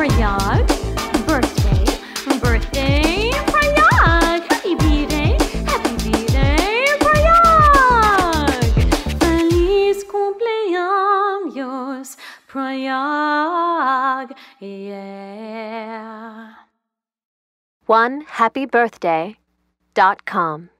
Prayag, birthday, birthday, Prayag. Happy B-Day, happy B-Day, Prayag. Feliz cumpleaños, Prayag, yeah. One happy birthday dot com.